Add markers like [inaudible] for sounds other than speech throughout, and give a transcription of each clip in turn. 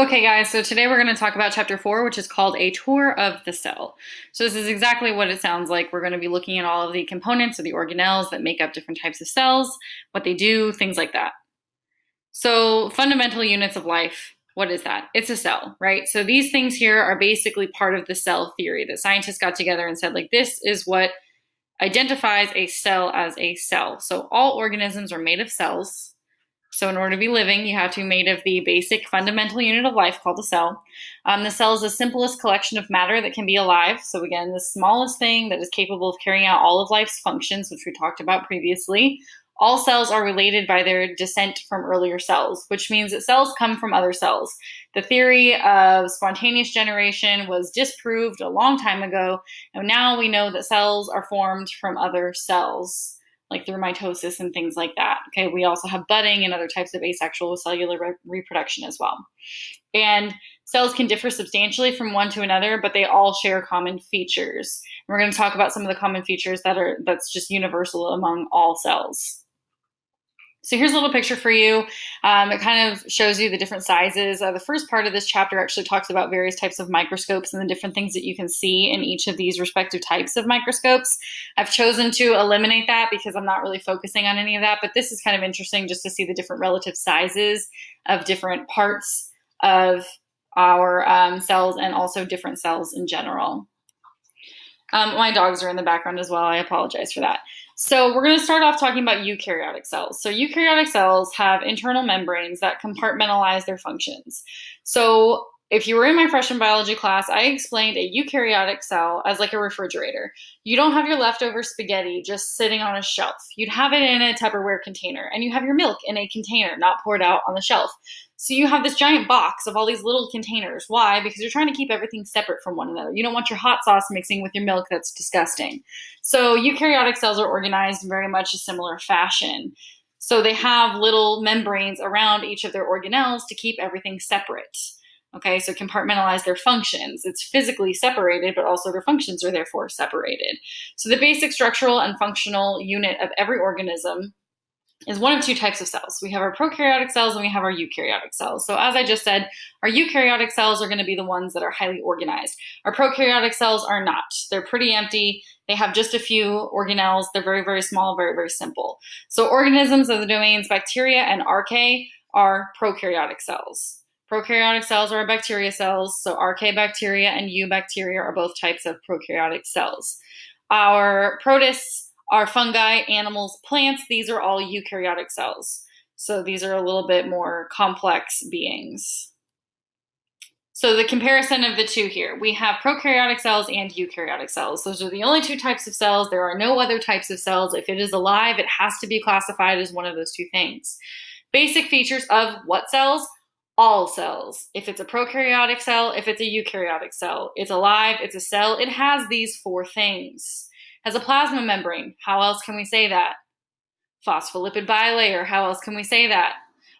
Okay, guys, so today we're going to talk about chapter four, which is called A Tour of the Cell. So, this is exactly what it sounds like. We're going to be looking at all of the components or the organelles that make up different types of cells, what they do, things like that. So, fundamental units of life what is that? It's a cell, right? So, these things here are basically part of the cell theory that scientists got together and said, like, this is what identifies a cell as a cell. So, all organisms are made of cells so, in order to be living, you have to be made of the basic fundamental unit of life called the cell. Um, the cell is the simplest collection of matter that can be alive. So, again, the smallest thing that is capable of carrying out all of life's functions, which we talked about previously. All cells are related by their descent from earlier cells, which means that cells come from other cells. The theory of spontaneous generation was disproved a long time ago, and now we know that cells are formed from other cells like through mitosis and things like that. Okay, we also have budding and other types of asexual cellular re- reproduction as well. And cells can differ substantially from one to another, but they all share common features. We're going to talk about some of the common features that are that's just universal among all cells. So here's a little picture for you. Um, it kind of shows you the different sizes. Uh, the first part of this chapter actually talks about various types of microscopes and the different things that you can see in each of these respective types of microscopes. I've chosen to eliminate that because I'm not really focusing on any of that, but this is kind of interesting just to see the different relative sizes of different parts of our um, cells and also different cells in general. Um, my dogs are in the background as well. I apologize for that. So we're going to start off talking about eukaryotic cells. So eukaryotic cells have internal membranes that compartmentalize their functions. So if you were in my freshman biology class, I explained a eukaryotic cell as like a refrigerator. You don't have your leftover spaghetti just sitting on a shelf. You'd have it in a Tupperware container, and you have your milk in a container, not poured out on the shelf. So you have this giant box of all these little containers. Why? Because you're trying to keep everything separate from one another. You don't want your hot sauce mixing with your milk. That's disgusting. So eukaryotic cells are organized in very much a similar fashion. So they have little membranes around each of their organelles to keep everything separate. Okay, so compartmentalize their functions. It's physically separated, but also their functions are therefore separated. So the basic structural and functional unit of every organism is one of two types of cells. We have our prokaryotic cells and we have our eukaryotic cells. So as I just said, our eukaryotic cells are going to be the ones that are highly organized. Our prokaryotic cells are not. They're pretty empty. They have just a few organelles. They're very, very small, very, very simple. So organisms of the domains bacteria and archaea are prokaryotic cells. Prokaryotic cells are bacteria cells. So archaebacteria and eubacteria are both types of prokaryotic cells. Our protists are fungi, animals, plants. These are all eukaryotic cells. So these are a little bit more complex beings. So the comparison of the two here, we have prokaryotic cells and eukaryotic cells. Those are the only two types of cells. There are no other types of cells. If it is alive, it has to be classified as one of those two things. Basic features of what cells? All cells. If it's a prokaryotic cell, if it's a eukaryotic cell, it's alive, it's a cell, it has these four things has a plasma membrane. How else can we say that? Phospholipid bilayer. How else can we say that?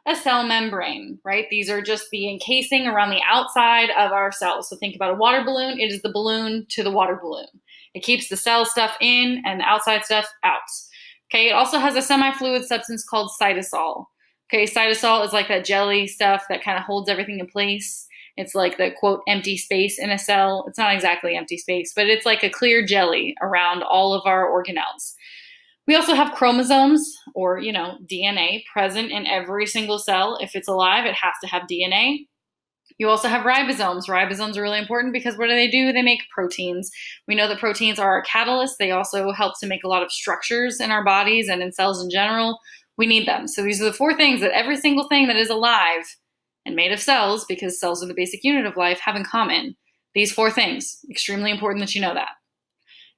A cell membrane, right? These are just the encasing around the outside of our cells. So think about a water balloon. It is the balloon to the water balloon. It keeps the cell stuff in and the outside stuff out. Okay, it also has a semi-fluid substance called cytosol. Okay, cytosol is like that jelly stuff that kind of holds everything in place. It's like the quote empty space in a cell. It's not exactly empty space, but it's like a clear jelly around all of our organelles. We also have chromosomes or, you know, DNA present in every single cell. If it's alive, it has to have DNA. You also have ribosomes. Ribosomes are really important because what do they do? They make proteins. We know that proteins are our catalysts. They also help to make a lot of structures in our bodies and in cells in general. We need them. So these are the four things that every single thing that is alive and made of cells, because cells are the basic unit of life, have in common these four things. Extremely important that you know that.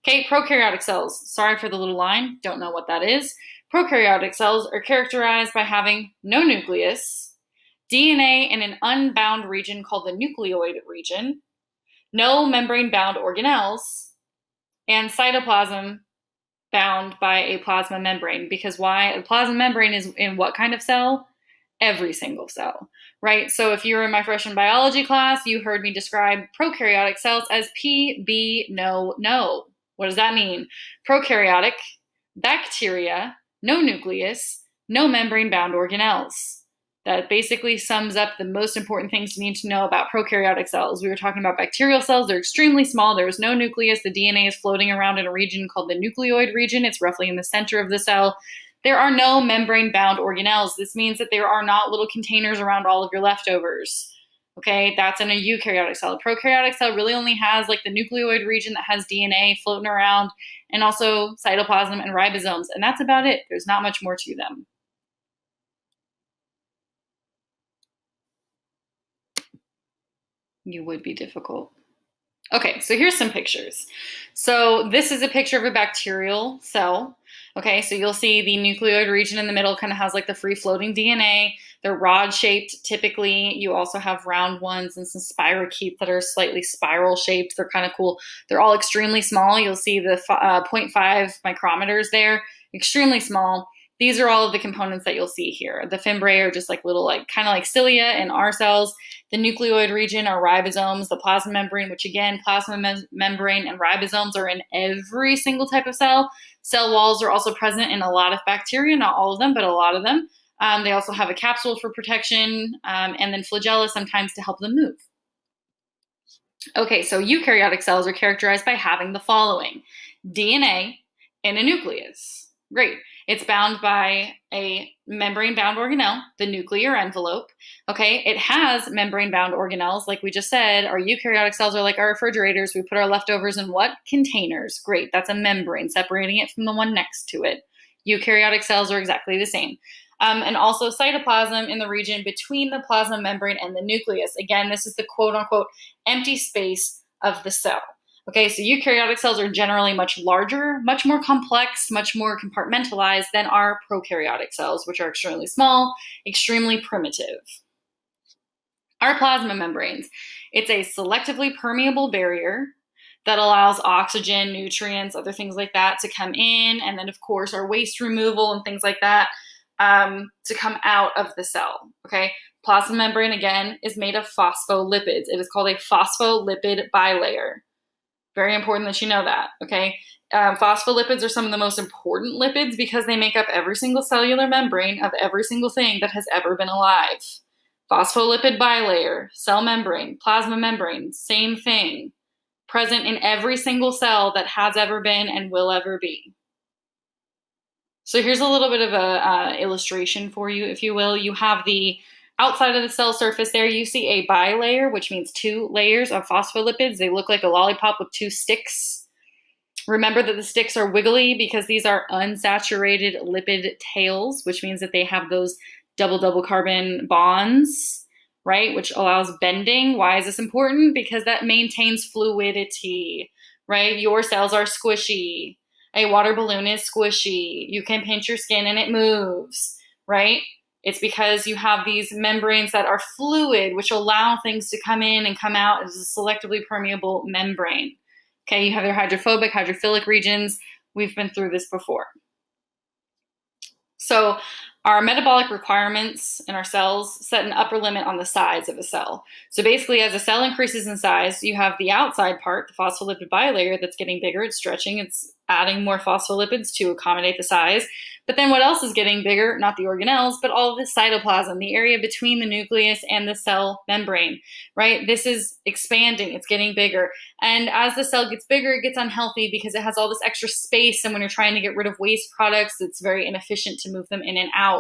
Okay, prokaryotic cells. Sorry for the little line, don't know what that is. Prokaryotic cells are characterized by having no nucleus, DNA in an unbound region called the nucleoid region, no membrane bound organelles, and cytoplasm bound by a plasma membrane. Because why? The plasma membrane is in what kind of cell? Every single cell right? So if you were in my freshman biology class, you heard me describe prokaryotic cells as PB no no. What does that mean? Prokaryotic, bacteria, no nucleus, no membrane bound organelles. that basically sums up the most important things you need to know about prokaryotic cells. We were talking about bacterial cells. They're extremely small. There is no nucleus. The DNA is floating around in a region called the nucleoid region. It's roughly in the center of the cell. There are no membrane bound organelles. This means that there are not little containers around all of your leftovers. Okay, that's in a eukaryotic cell. A prokaryotic cell really only has like the nucleoid region that has DNA floating around and also cytoplasm and ribosomes. And that's about it. There's not much more to them. you would be difficult. Okay, so here's some pictures. So this is a picture of a bacterial cell. Okay, so you'll see the nucleoid region in the middle kind of has like the free floating DNA. They're rod shaped typically. You also have round ones and some spirochetes that are slightly spiral shaped. They're kind of cool. They're all extremely small. You'll see the uh, 0.5 micrometers there, extremely small. These are all of the components that you'll see here. The fimbriae are just like little, like kind of like cilia in our cells. The nucleoid region are ribosomes, the plasma membrane, which again, plasma me- membrane and ribosomes are in every single type of cell. Cell walls are also present in a lot of bacteria, not all of them, but a lot of them. Um, they also have a capsule for protection um, and then flagella sometimes to help them move. Okay, so eukaryotic cells are characterized by having the following DNA in a nucleus. Great. It's bound by a membrane bound organelle, the nuclear envelope. Okay, it has membrane bound organelles, like we just said. Our eukaryotic cells are like our refrigerators. We put our leftovers in what? Containers. Great, that's a membrane separating it from the one next to it. Eukaryotic cells are exactly the same. Um, and also cytoplasm in the region between the plasma membrane and the nucleus. Again, this is the quote unquote empty space of the cell. Okay, so eukaryotic cells are generally much larger, much more complex, much more compartmentalized than our prokaryotic cells, which are extremely small, extremely primitive. Our plasma membranes. It's a selectively permeable barrier that allows oxygen, nutrients, other things like that to come in, and then, of course, our waste removal and things like that um, to come out of the cell. Okay, plasma membrane again is made of phospholipids. It is called a phospholipid bilayer. Very important that you know that, okay? Um, phospholipids are some of the most important lipids because they make up every single cellular membrane of every single thing that has ever been alive. Phospholipid bilayer, cell membrane, plasma membrane, same thing. Present in every single cell that has ever been and will ever be. So here's a little bit of a uh, illustration for you, if you will. You have the Outside of the cell surface there, you see a bilayer, which means two layers of phospholipids. They look like a lollipop with two sticks. Remember that the sticks are wiggly because these are unsaturated lipid tails, which means that they have those double double carbon bonds, right? Which allows bending. Why is this important? Because that maintains fluidity, right? Your cells are squishy. A water balloon is squishy. You can pinch your skin and it moves, right? It's because you have these membranes that are fluid, which allow things to come in and come out as a selectively permeable membrane. Okay, you have your hydrophobic, hydrophilic regions. We've been through this before. So our metabolic requirements in our cells set an upper limit on the size of a cell. So basically, as a cell increases in size, you have the outside part, the phospholipid bilayer, that's getting bigger, it's stretching, it's adding more phospholipids to accommodate the size. But then what else is getting bigger? Not the organelles, but all the cytoplasm, the area between the nucleus and the cell membrane, right? This is expanding, it's getting bigger. And as the cell gets bigger, it gets unhealthy because it has all this extra space. And when you're trying to get rid of waste products, it's very inefficient to move them in and out.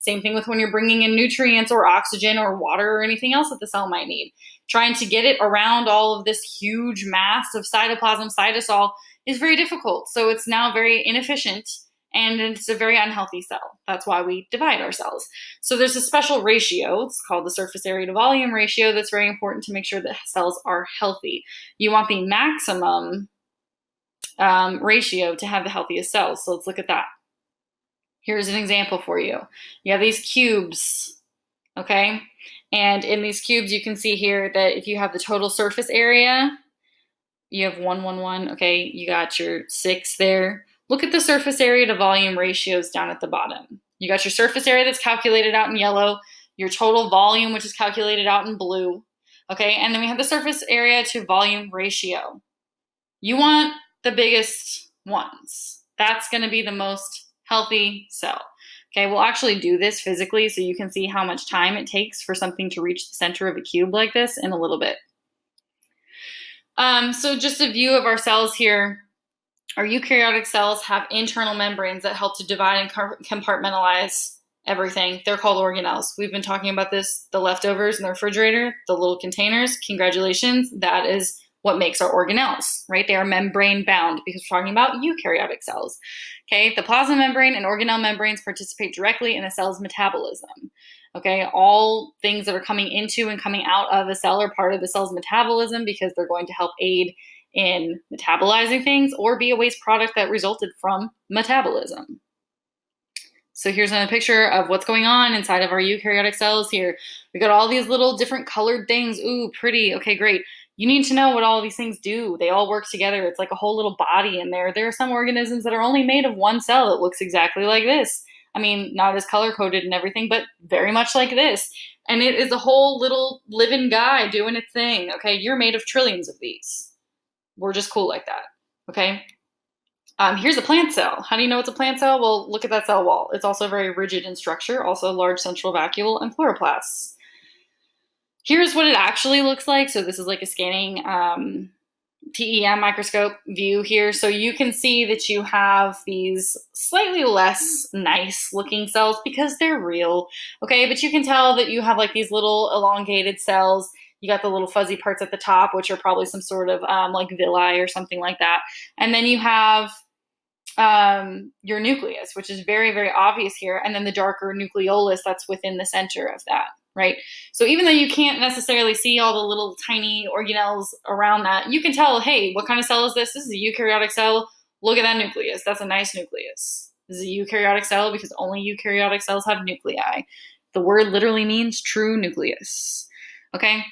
Same thing with when you're bringing in nutrients or oxygen or water or anything else that the cell might need. Trying to get it around all of this huge mass of cytoplasm, cytosol, is very difficult. So it's now very inefficient and it's a very unhealthy cell. That's why we divide our cells. So there's a special ratio, it's called the surface area to volume ratio, that's very important to make sure that cells are healthy. You want the maximum um, ratio to have the healthiest cells. So let's look at that. Here's an example for you. You have these cubes, okay? And in these cubes, you can see here that if you have the total surface area, you have 111, okay? You got your 6 there. Look at the surface area to volume ratios down at the bottom. You got your surface area that's calculated out in yellow, your total volume, which is calculated out in blue. Okay, and then we have the surface area to volume ratio. You want the biggest ones. That's going to be the most healthy cell. Okay, we'll actually do this physically so you can see how much time it takes for something to reach the center of a cube like this in a little bit. Um, so just a view of our cells here. Our eukaryotic cells have internal membranes that help to divide and compartmentalize everything. They're called organelles. We've been talking about this, the leftovers in the refrigerator, the little containers. Congratulations, that is what makes our organelles, right? They are membrane bound because we're talking about eukaryotic cells. Okay, the plasma membrane and organelle membranes participate directly in a cell's metabolism. Okay, all things that are coming into and coming out of a cell are part of the cell's metabolism because they're going to help aid in metabolizing things or be a waste product that resulted from metabolism. So here's another picture of what's going on inside of our eukaryotic cells here. We got all these little different colored things. Ooh, pretty. Okay, great you need to know what all these things do. They all work together. It's like a whole little body in there. There are some organisms that are only made of one cell that looks exactly like this. I mean, not as color coded and everything, but very much like this. And it is a whole little living guy doing its thing. Okay, you're made of trillions of these. We're just cool like that. Okay. Um, here's a plant cell. How do you know it's a plant cell? Well, look at that cell wall. It's also very rigid in structure, also large central vacuole and chloroplasts here's what it actually looks like. So this is like a scanning um, TEM microscope view here. So you can see that you have these slightly less nice looking cells because they're real. Okay, but you can tell that you have like these little elongated cells. You got the little fuzzy parts at the top, which are probably some sort of um, like villi or something like that. And then you have um, your nucleus, which is very, very obvious here. And then the darker nucleolus that's within the center of that right? So even though you can't necessarily see all the little tiny organelles around that, you can tell, hey, what kind of cell is this? This is a eukaryotic cell. Look at that nucleus. That's a nice nucleus. This is a eukaryotic cell because only eukaryotic cells have nuclei. The word literally means true nucleus. Okay?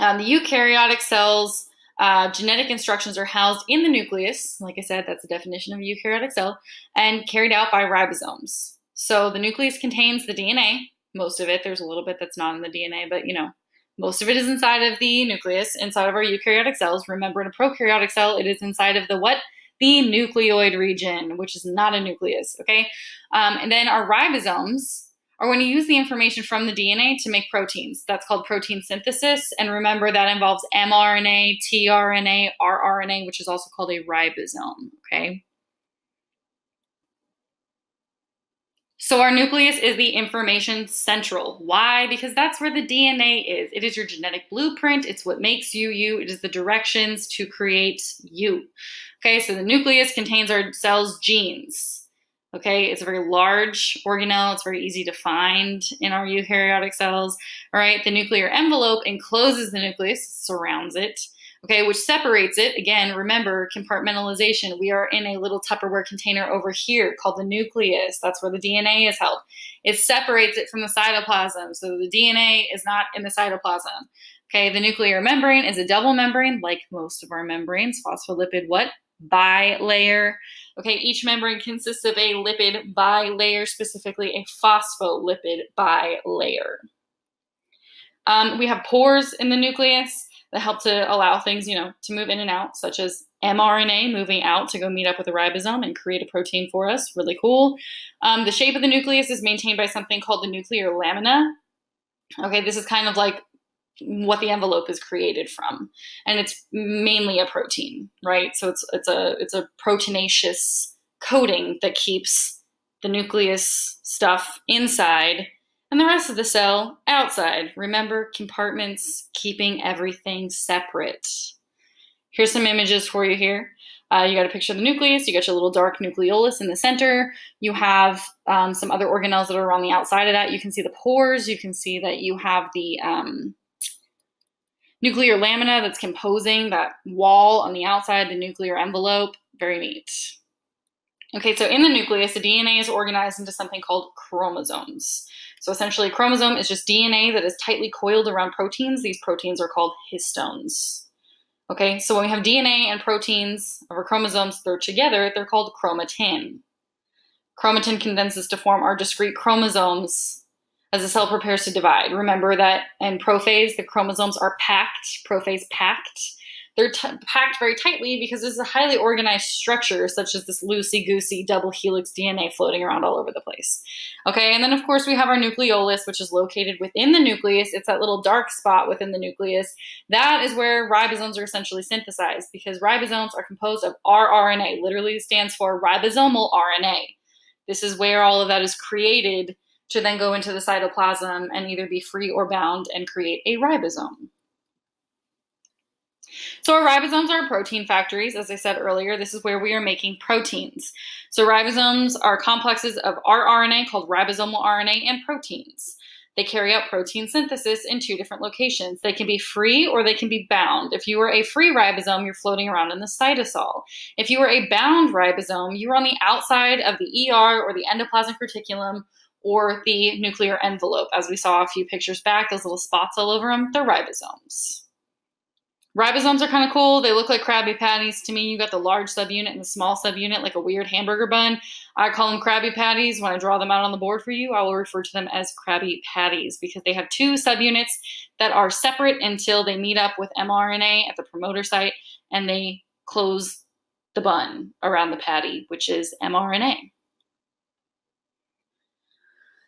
Um, the eukaryotic cells, uh, genetic instructions are housed in the nucleus. Like I said, that's the definition of a eukaryotic cell, and carried out by ribosomes. So the nucleus contains the DNA, most of it. There's a little bit that's not in the DNA, but you know, most of it is inside of the nucleus, inside of our eukaryotic cells. Remember, in a prokaryotic cell, it is inside of the what? The nucleoid region, which is not a nucleus, okay? Um, and then our ribosomes are going to use the information from the DNA to make proteins. That's called protein synthesis. And remember, that involves mRNA, tRNA, rRNA, which is also called a ribosome, okay? So our nucleus is the information central. Why? Because that's where the DNA is. It is your genetic blueprint. It's what makes you you. It is the directions to create you. Okay, so the nucleus contains our cell's genes. Okay, it's a very large organelle. It's very easy to find in our eukaryotic cells. All right, the nuclear envelope encloses the nucleus, surrounds it okay, which separates it. Again, remember compartmentalization. We are in a little Tupperware container over here called the nucleus. That's where the DNA is held. It separates it from the cytoplasm. So the DNA is not in the cytoplasm. Okay, the nuclear membrane is a double membrane, like most of our membranes. Phospholipid what? bilayer. Okay, each membrane consists of a lipid bilayer, specifically a phospholipid bilayer. Um, we have pores in the nucleus that help to allow things, you know, to move in and out, such as mRNA moving out to go meet up with a ribosome and create a protein for us. Really cool. Um, the shape of the nucleus is maintained by something called the nuclear lamina. Okay, this is kind of like what the envelope is created from, and it's mainly a protein, right? So it's it's a it's a proteinaceous coating that keeps the nucleus stuff inside and the rest of the cell outside. Remember compartments, keeping everything separate. Here's some images for you here. Uh, you got a picture of the nucleus, you got your little dark nucleolus in the center. You have um, some other organelles that are on the outside of that. You can see the pores, you can see that you have the um, nuclear lamina that's composing that wall on the outside, the nuclear envelope. Very neat. Okay, so in the nucleus, the DNA is organized into something called chromosomes. So essentially, a chromosome is just DNA that is tightly coiled around proteins. These proteins are called histones. Okay, so when we have DNA and proteins of our chromosomes, they're together, they're called chromatin. Chromatin condenses to form our discrete chromosomes as the cell prepares to divide. Remember that in prophase, the chromosomes are packed, prophase packed. they're packed very tightly because there's a highly organized structure, such as this loosey goosey double helix DNA floating around all over the place. Okay, and then of course we have our nucleolus, which is located within the nucleus. It's that little dark spot within the nucleus. That is where ribosomes are essentially synthesized because ribosomes are composed of rRNA, literally stands for ribosomal RNA. This is where all of that is created to then go into the cytoplasm and either be free or bound and create a ribosome. So our ribosomes are protein factories. As I said earlier, this is where we are making proteins. So ribosomes are complexes of rRNA called ribosomal RNA and proteins. They carry out protein synthesis in two different locations. They can be free or they can be bound. If you are a free ribosome, you're floating around in the cytosol. If you are a bound ribosome, you are on the outside of the ER or the endoplasmic reticulum or the nuclear envelope. As we saw a few pictures back, those little spots all over them, they're ribosomes. Ribosomes are kind of cool. They look like Krabby Patties to me. You got the large subunit and the small subunit, like a weird hamburger bun. I call them Krabby Patties. When I draw them out on the board for you, I will refer to them as Krabby Patties because they have two subunits that are separate until they meet up with mRNA at the promoter site and they close the bun around the patty, which is mRNA.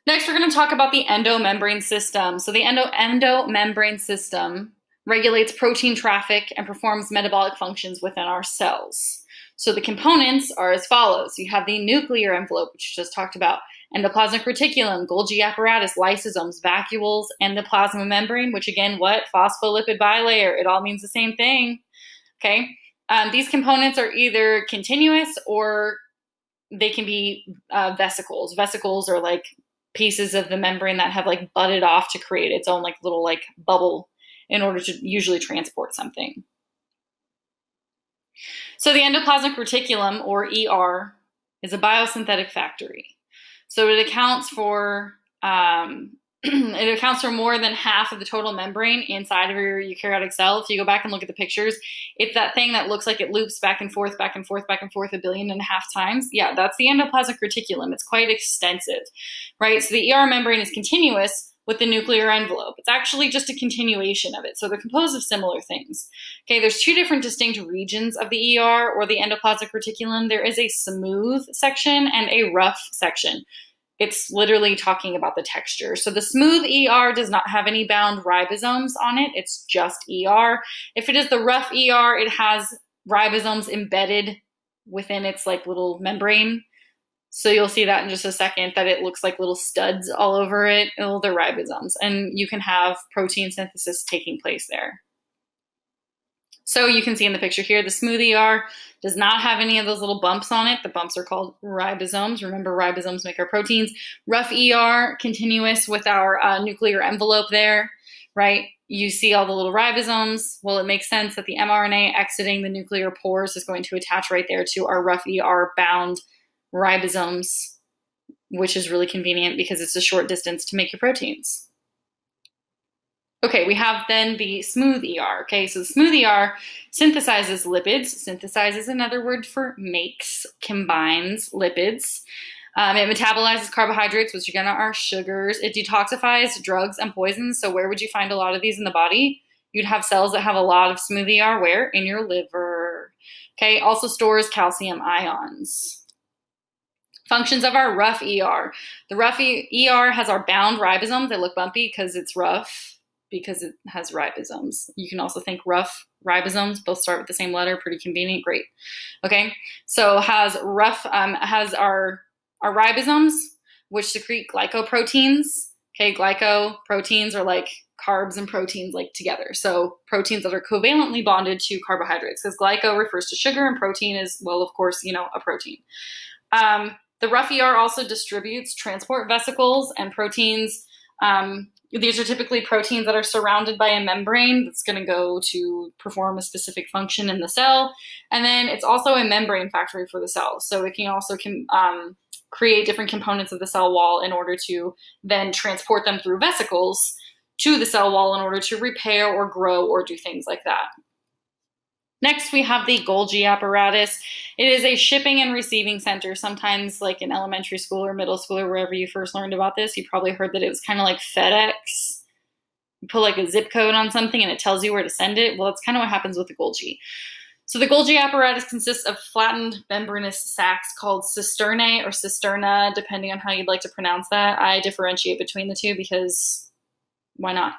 Next, we're going to talk about the endomembrane system. So the endo endomembrane system regulates protein traffic and performs metabolic functions within our cells. So the components are as follows. You have the nuclear envelope, which we just talked about, endoplasmic reticulum, Golgi apparatus, lysosomes, vacuoles, and the plasma membrane, which again, what? Phospholipid bilayer. It all means the same thing. Okay. Um, these components are either continuous or they can be uh, vesicles. Vesicles are like pieces of the membrane that have like butted off to create its own like little like bubble in order to usually transport something. So the endoplasmic reticulum or ER is a biosynthetic factory. So it accounts for um, [clears throat] it accounts for more than half of the total membrane inside of your eukaryotic cell. If you go back and look at the pictures, it's that thing that looks like it loops back and forth, back and forth, back and forth a billion and a half times. Yeah, that's the endoplasmic reticulum. It's quite extensive, right? So the ER membrane is continuous with the nuclear envelope. It's actually just a continuation of it. So they're composed of similar things. Okay, there's two different distinct regions of the ER or the endoplasmic reticulum. There is a smooth section and a rough section it's literally talking about the texture. So the smooth ER does not have any bound ribosomes on it. It's just ER. If it is the rough ER, it has ribosomes embedded within its like little membrane. So you'll see that in just a second that it looks like little studs all over it. Oh, they're ribosomes. And you can have protein synthesis taking place there. So you can see in the picture here, the smooth ER does not have any of those little bumps on it. The bumps are called ribosomes. Remember, ribosomes make our proteins. Rough ER, continuous with our uh, nuclear envelope there, right? You see all the little ribosomes. Well, it makes sense that the mRNA exiting the nuclear pores is going to attach right there to our rough ER bound ribosomes, which is really convenient because it's a short distance to make your proteins. Okay, we have then the smooth ER. Okay, so the smooth ER synthesizes lipids. Synthesizes another word for makes, combines lipids. Um, it metabolizes carbohydrates, which again are sugars. It detoxifies drugs and poisons. So where would you find a lot of these in the body? You'd have cells that have a lot of smooth ER. Where? In your liver. Okay, also stores calcium ions. Functions of our rough ER. The rough ER has our bound ribosomes. They look bumpy because it's rough because it has ribosomes. You can also think rough ribosomes, both start with the same letter, pretty convenient, great. Okay, so has rough, um, has our, our ribosomes, which secrete glycoproteins. Okay, glycoproteins are like carbs and proteins like together. So proteins that are covalently bonded to carbohydrates because glyco refers to sugar and protein is, well, of course, you know, a protein. Um, the rough ER also distributes transport vesicles and proteins um, these are typically proteins that are surrounded by a membrane that's going to go to perform a specific function in the cell. And then it's also a membrane factory for the cell. So it can also can, um, create different components of the cell wall in order to then transport them through vesicles to the cell wall in order to repair or grow or do things like that. Next, we have the Golgi apparatus. It is a shipping and receiving center. Sometimes, like in elementary school or middle school or wherever you first learned about this, you probably heard that it was kind of like FedEx. You put like a zip code on something and it tells you where to send it. Well, that's kind of what happens with the Golgi. So the Golgi apparatus consists of flattened membranous sacs called cisternae or cisterna, depending on how you'd like to pronounce that. I differentiate between the two because why not?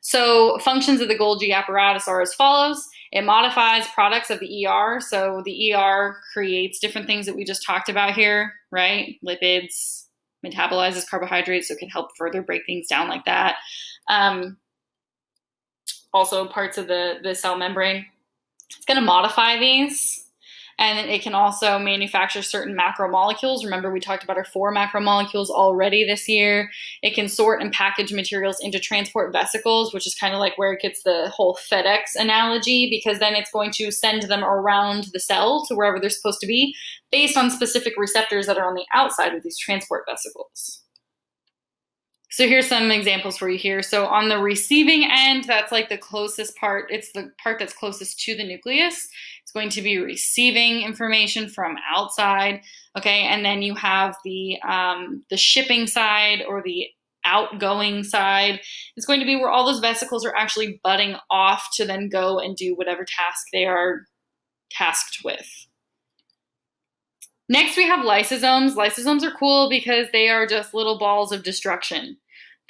So functions of the Golgi apparatus are as follows. It modifies products of the ER. So the ER creates different things that we just talked about here, right? Lipids, metabolizes carbohydrates, so it can help further break things down like that. Um, also parts of the, the cell membrane. It's going to modify these and it can also manufacture certain macromolecules. Remember, we talked about our four macromolecules already this year. It can sort and package materials into transport vesicles, which is kind of like where it gets the whole FedEx analogy, because then it's going to send them around the cell to wherever they're supposed to be based on specific receptors that are on the outside of these transport vesicles. So here's some examples for you here. So on the receiving end, that's like the closest part. It's the part that's closest to the nucleus. It's going to be receiving information from outside. Okay, and then you have the um, the shipping side or the outgoing side. It's going to be where all those vesicles are actually budding off to then go and do whatever task they are tasked with. Next, we have lysosomes. Lysosomes are cool because they are just little balls of destruction.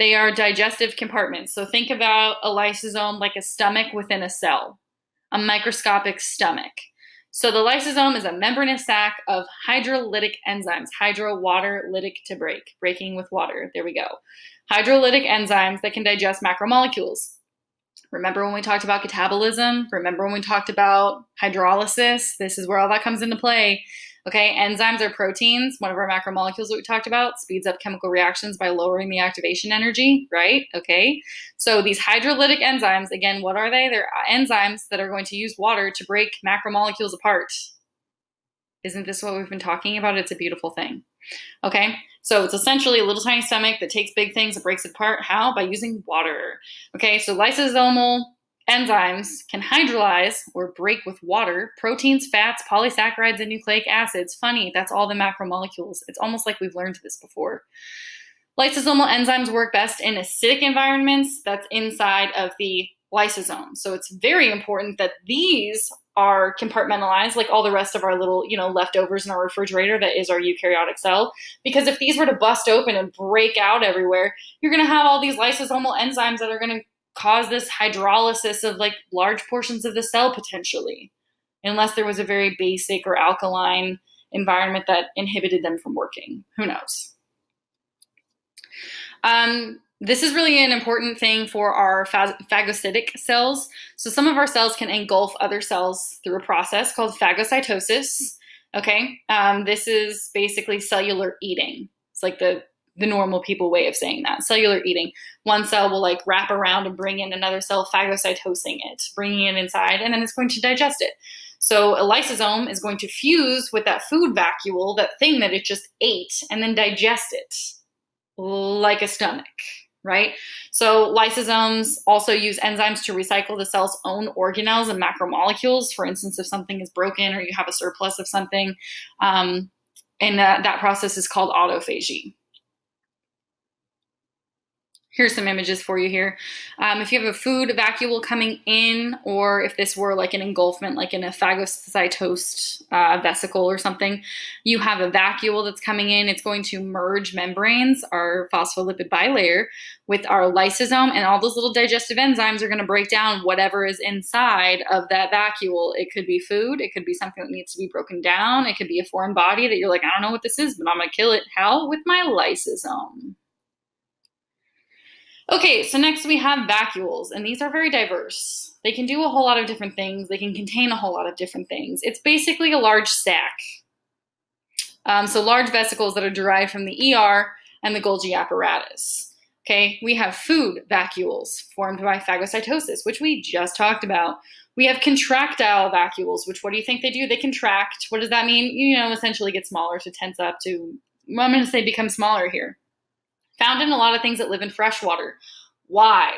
They are digestive compartments. So think about a lysosome like a stomach within a cell, a microscopic stomach. So the lysosome is a membranous sac of hydrolytic enzymes. Hydro, water, lytic to break, breaking with water. There we go. Hydrolytic enzymes that can digest macromolecules. Remember when we talked about catabolism? Remember when we talked about hydrolysis? This is where all that comes into play. Okay, enzymes are proteins, one of our macromolecules that we talked about, speeds up chemical reactions by lowering the activation energy, right? Okay, so these hydrolytic enzymes, again, what are they? They're enzymes that are going to use water to break macromolecules apart. Isn't this what we've been talking about? It's a beautiful thing. Okay, so it's essentially a little tiny stomach that takes big things and breaks it apart. How? By using water. Okay, so lysosomal Enzymes can hydrolyze or break with water proteins, fats, polysaccharides, and nucleic acids. Funny, that's all the macromolecules. It's almost like we've learned this before. Lysosomal enzymes work best in acidic environments that's inside of the lysosome. So it's very important that these are compartmentalized like all the rest of our little, you know, leftovers in our refrigerator that is our eukaryotic cell. Because if these were to bust open and break out everywhere, you're going to have all these lysosomal enzymes that are going to cause this hydrolysis of like large portions of the cell potentially, unless there was a very basic or alkaline environment that inhibited them from working. Who knows? Um, this is really an important thing for our phagocytic cells. So some of our cells can engulf other cells through a process called phagocytosis. Okay, um, this is basically cellular eating. It's like the the normal people way of saying that. Cellular eating. One cell will like wrap around and bring in another cell, phagocytosing it, bringing it inside, and then it's going to digest it. So a lysosome is going to fuse with that food vacuole, that thing that it just ate, and then digest it like a stomach, right? So lysosomes also use enzymes to recycle the cell's own organelles and macromolecules. For instance, if something is broken or you have a surplus of something, um, and that, that process is called autophagy here's some images for you here. Um, if you have a food vacuole coming in, or if this were like an engulfment, like in a phagocytosed uh, vesicle or something, you have a vacuole that's coming in. It's going to merge membranes, our phospholipid bilayer, with our lysosome, and all those little digestive enzymes are going to break down whatever is inside of that vacuole. It could be food, it could be something that needs to be broken down, it could be a foreign body that you're like, I don't know what this is, but I'm going to kill it. How? With my lysosome. Okay, so next we have vacuoles, and these are very diverse. They can do a whole lot of different things. They can contain a whole lot of different things. It's basically a large sac. Um, so large vesicles that are derived from the ER and the Golgi apparatus. Okay, we have food vacuoles formed by phagocytosis, which we just talked about. We have contractile vacuoles, which what do you think they do? They contract. What does that mean? You know, essentially get smaller to tense up to, well, I'm going to say become smaller here found in a lot of things that live in freshwater. Why?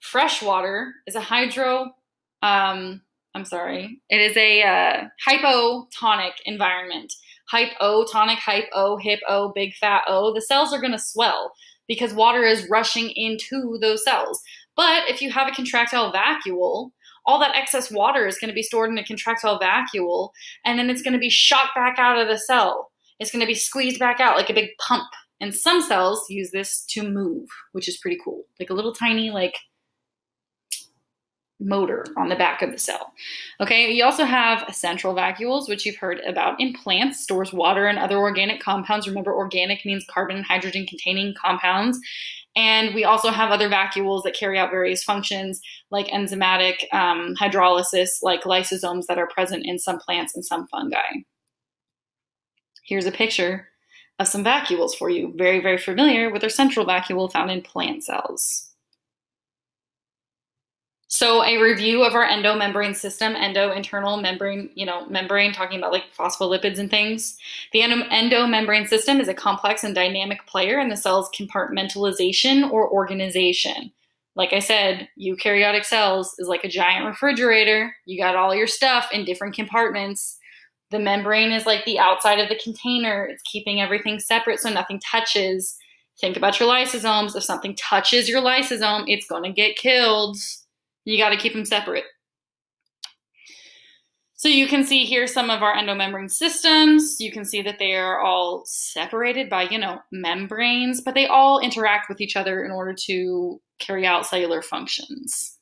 Freshwater is a hydro, um, I'm sorry, it is a uh, hypotonic environment. Hypo, hip O, big fat O. The cells are going to swell because water is rushing into those cells. But if you have a contractile vacuole, all that excess water is going to be stored in a contractile vacuole, and then it's going to be shot back out of the cell. It's going to be squeezed back out like a big pump. And some cells use this to move, which is pretty cool. Like a little tiny, like, motor on the back of the cell. Okay, you also have central vacuoles, which you've heard about in plants, stores water and other organic compounds. Remember, organic means carbon and hydrogen containing compounds. And we also have other vacuoles that carry out various functions like enzymatic um, hydrolysis, like lysosomes that are present in some plants and some fungi. Here's a picture of some vacuoles for you. Very, very familiar with our central vacuole found in plant cells. So a review of our endomembrane system, endo internal membrane, you know, membrane, talking about like phospholipids and things. The endomembrane system is a complex and dynamic player in the cell's compartmentalization or organization. Like I said, eukaryotic cells is like a giant refrigerator. You got all your stuff in different compartments. The membrane is like the outside of the container. It's keeping everything separate so nothing touches. Think about your lysosomes. If something touches your lysosome, it's going to get killed. You got to keep them separate. So you can see here some of our endomembrane systems. You can see that they are all separated by, you know, membranes, but they all interact with each other in order to carry out cellular functions.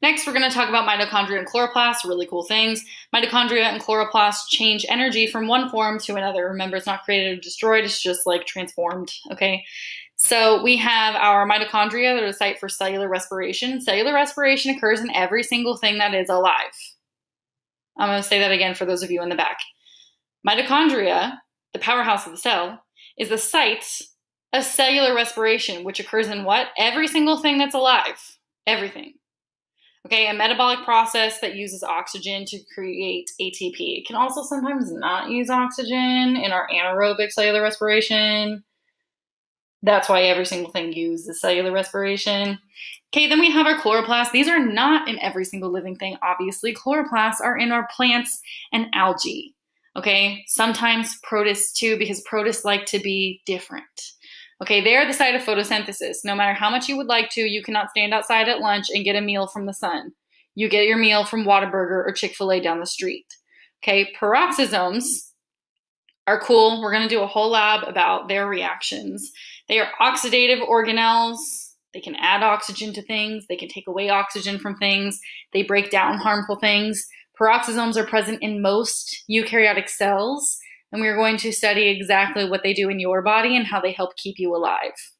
Next, we're going to talk about mitochondria and chloroplasts, really cool things. Mitochondria and chloroplasts change energy from one form to another. Remember, it's not created or destroyed, it's just like transformed, okay? So we have our mitochondria that are the site for cellular respiration. Cellular respiration occurs in every single thing that is alive. I'm going to say that again for those of you in the back. Mitochondria, the powerhouse of the cell, is the site of cellular respiration, which occurs in what? Every single thing that's alive. Everything. Okay, a metabolic process that uses oxygen to create ATP. It can also sometimes not use oxygen in our anaerobic cellular respiration. That's why every single thing uses cellular respiration. Okay, then we have our chloroplasts. These are not in every single living thing, obviously. Chloroplasts are in our plants and algae. Okay, sometimes protists too, because protists like to be different. Okay, they are the site of photosynthesis. No matter how much you would like to, you cannot stand outside at lunch and get a meal from the sun. You get your meal from Whataburger or Chick fil A down the street. Okay, peroxisomes are cool. We're going to do a whole lab about their reactions. They are oxidative organelles. They can add oxygen to things, they can take away oxygen from things, they break down harmful things. Peroxisomes are present in most eukaryotic cells, and we are going to study exactly what they do in your body and how they help keep you alive.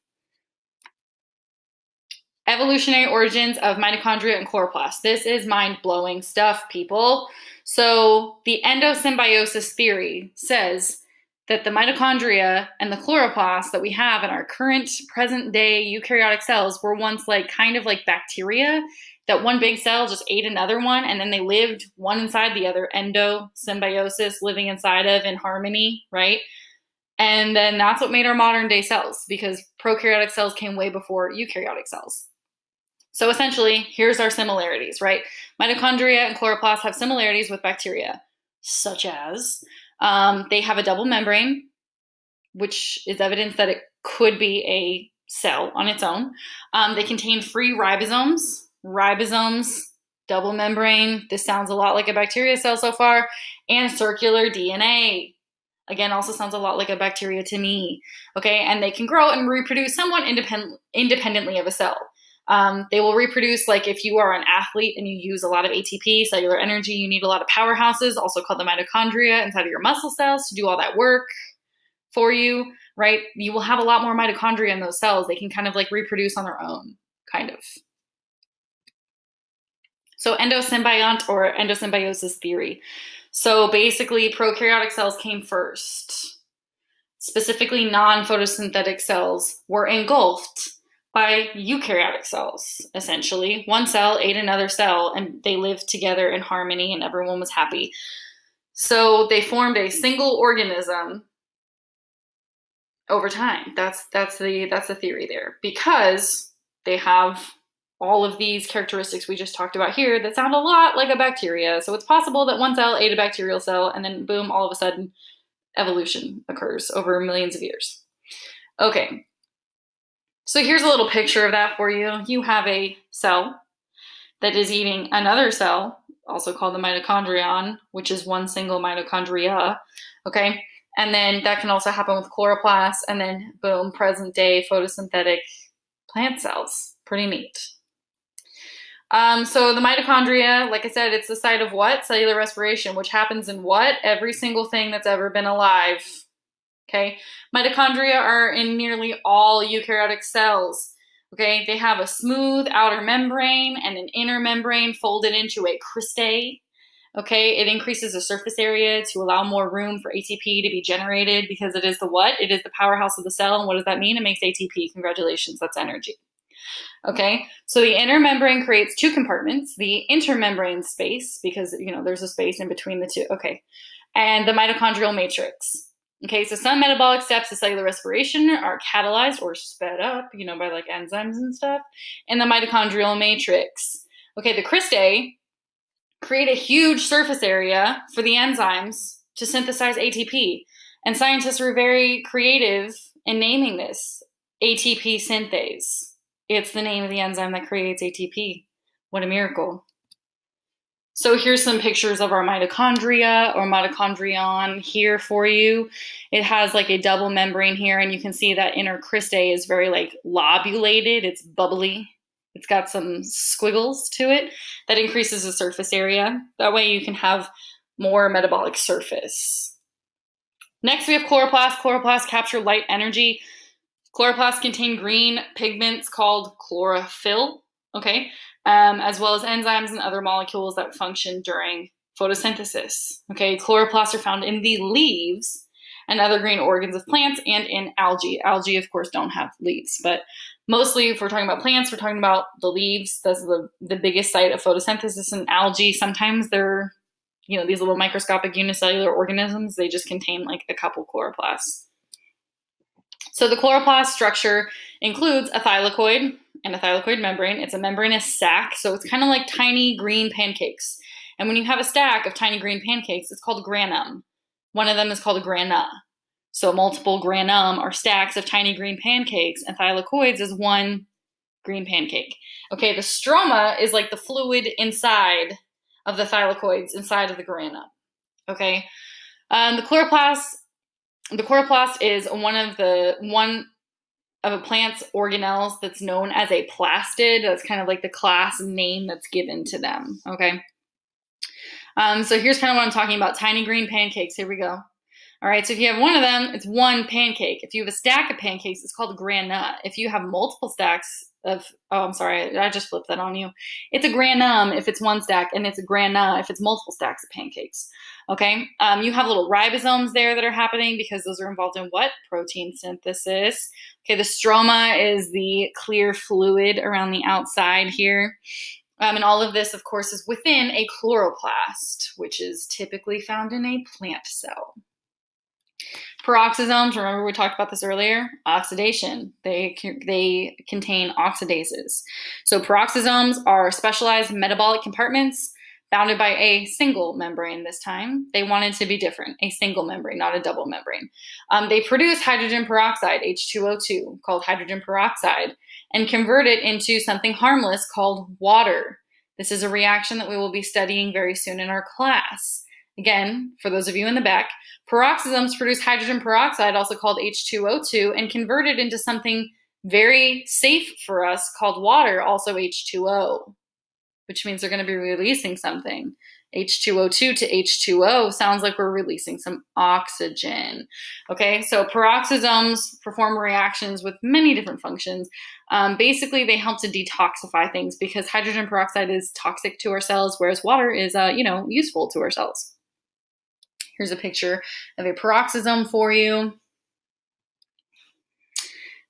Evolutionary origins of mitochondria and chloroplasts. This is mind blowing stuff, people. So, the endosymbiosis theory says that the mitochondria and the chloroplasts that we have in our current present day eukaryotic cells were once like kind of like bacteria that one big cell just ate another one and then they lived one inside the other endosymbiosis living inside of in harmony right and then that's what made our modern day cells because prokaryotic cells came way before eukaryotic cells so essentially here's our similarities right mitochondria and chloroplasts have similarities with bacteria such as um, they have a double membrane, which is evidence that it could be a cell on its own. Um, they contain free ribosomes. Ribosomes, double membrane. This sounds a lot like a bacteria cell so far. And circular DNA. Again, also sounds a lot like a bacteria to me. Okay, and they can grow and reproduce somewhat independent, independently of a cell. Um, they will reproduce like if you are an athlete and you use a lot of ATP, cellular energy, you need a lot of powerhouses, also called the mitochondria, inside of your muscle cells to do all that work for you, right? You will have a lot more mitochondria in those cells. They can kind of like reproduce on their own, kind of. So, endosymbiont or endosymbiosis theory. So, basically, prokaryotic cells came first. Specifically, non photosynthetic cells were engulfed by eukaryotic cells, essentially. One cell ate another cell and they lived together in harmony and everyone was happy. So they formed a single organism over time. That's that's the that's the theory there. Because they have all of these characteristics we just talked about here that sound a lot like a bacteria. So it's possible that one cell ate a bacterial cell and then boom, all of a sudden evolution occurs over millions of years. Okay, So here's a little picture of that for you. You have a cell that is eating another cell, also called the mitochondrion, which is one single mitochondria. Okay. And then that can also happen with chloroplasts, and then boom, present day photosynthetic plant cells. Pretty neat. Um, so the mitochondria, like I said, it's the site of what? Cellular respiration, which happens in what? Every single thing that's ever been alive. Okay. Mitochondria are in nearly all eukaryotic cells. Okay. They have a smooth outer membrane and an inner membrane folded into a cristae. Okay. It increases the surface area to allow more room for ATP to be generated because it is the what? It is the powerhouse of the cell. And what does that mean? It makes ATP. Congratulations. That's energy. Okay, so the inner membrane creates two compartments, the intermembrane space, because you know there's a space in between the two. Okay, and the mitochondrial matrix. Okay, so some metabolic steps of cellular respiration are catalyzed or sped up, you know, by like enzymes and stuff, in the mitochondrial matrix. Okay, the cristae create a huge surface area for the enzymes to synthesize ATP. And scientists were very creative in naming this ATP synthase. It's the name of the enzyme that creates ATP. What a miracle. So here's some pictures of our mitochondria or mitochondrion here for you. It has like a double membrane here and you can see that inner cristae is very like lobulated. It's bubbly. It's got some squiggles to it that increases the surface area. That way you can have more metabolic surface. Next we have chloroplasts. Chloroplasts capture light energy Chloroplasts contain green pigments called chlorophyll, okay, um, as well as enzymes and other molecules that function during photosynthesis. Okay, chloroplasts are found in the leaves and other green organs of plants and in algae. Algae, of course, don't have leaves, but mostly if we're talking about plants, we're talking about the leaves. That's the, the biggest site of photosynthesis in algae. Sometimes they're, you know, these little microscopic unicellular organisms, they just contain like a couple chloroplasts. So the chloroplast structure includes a thylakoid and a thylakoid membrane. It's a membranous sac, so it's kind of like tiny green pancakes. And when you have a stack of tiny green pancakes, it's called granum. One of them is called a grana. So multiple granum are stacks of tiny green pancakes, and thylakoids is one green pancake. Okay, the stroma is like the fluid inside of the thylakoids, inside of the granum. Okay, um, the chloroplast the chloroplast is one of the one of a plant's organelles that's known as a plastid. That's kind of like the class name that's given to them. Okay. Um, so here's kind of what I'm talking about tiny green pancakes. Here we go. All right, so if you have one of them, it's one pancake. If you have a stack of pancakes, it's called a granut. If you have multiple stacks of, oh, I'm sorry, I just flipped that on you. It's a granum if it's one stack, and it's a grana if it's multiple stacks of pancakes. Okay, um, you have little ribosomes there that are happening because those are involved in what? Protein synthesis. Okay, the stroma is the clear fluid around the outside here. Um, and all of this, of course, is within a chloroplast, which is typically found in a plant cell. Peroxisomes, remember we talked about this earlier? Oxidation. They, they contain oxidases. So peroxisomes are specialized metabolic compartments bounded by a single membrane this time. They wanted to be different, a single membrane, not a double membrane. Um, they produce hydrogen peroxide, H2O2, called hydrogen peroxide, and convert it into something harmless called water. This is a reaction that we will be studying very soon in our class. Again, for those of you in the back, peroxisomes produce hydrogen peroxide, also called H2O2, and convert it into something very safe for us called water, also H2O, which means they're going to be releasing something. H2O2 to H2O sounds like we're releasing some oxygen. Okay, so peroxisomes perform reactions with many different functions. Um, basically, they help to detoxify things because hydrogen peroxide is toxic to our cells, whereas water is, uh, you know, useful to our cells. Here's a picture of a peroxisome for you.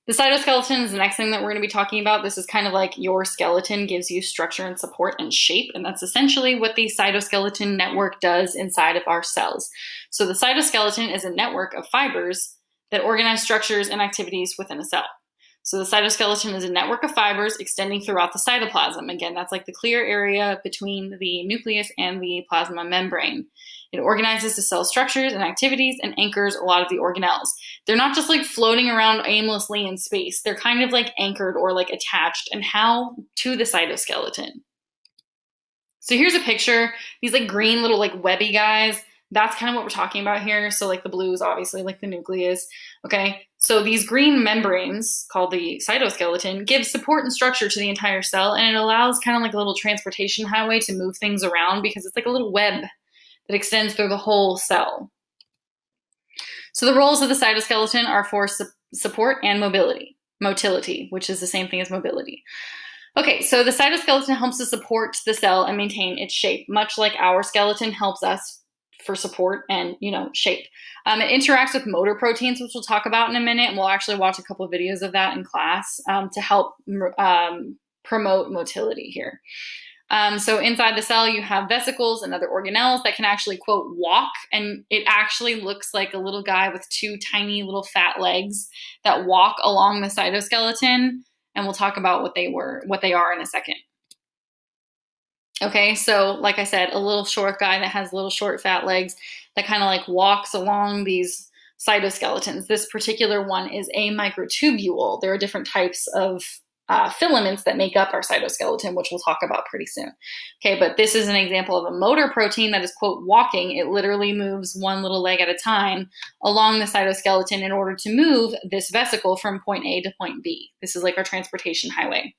The cytoskeleton is the next thing that we're going to be talking about. This is kind of like your skeleton gives you structure and support and shape, and that's essentially what the cytoskeleton network does inside of our cells. So the cytoskeleton is a network of fibers that organize structures and activities within a cell. So the cytoskeleton is a network of fibers extending throughout the cytoplasm. Again, that's like the clear area between the nucleus and the plasma membrane. It organizes the cell structures and activities and anchors a lot of the organelles. They're not just like floating around aimlessly in space. They're kind of like anchored or like attached and how to the cytoskeleton. So here's a picture. These like green little like webby guys. That's kind of what we're talking about here. So like the blue is obviously like the nucleus. Okay. So these green membranes called the cytoskeleton give support and structure to the entire cell and it allows kind of like a little transportation highway to move things around because it's like a little web that extends through the whole cell. So the roles of the cytoskeleton are for su support and mobility, motility, which is the same thing as mobility. Okay, so the cytoskeleton helps to support the cell and maintain its shape, much like our skeleton helps us for support and you know shape. Um, it interacts with motor proteins, which we'll talk about in a minute, and we'll actually watch a couple of videos of that in class um, to help um, promote motility here. Um, so inside the cell, you have vesicles and other organelles that can actually, quote, walk. And it actually looks like a little guy with two tiny little fat legs that walk along the cytoskeleton. And we'll talk about what they were, what they are in a second. Okay, so like I said, a little short guy that has little short fat legs that kind of like walks along these cytoskeletons. This particular one is a microtubule. There are different types of uh, filaments that make up our cytoskeleton, which we'll talk about pretty soon. Okay, but this is an example of a motor protein that is, quote, walking. It literally moves one little leg at a time along the cytoskeleton in order to move this vesicle from point A to point B. This is like our transportation highway.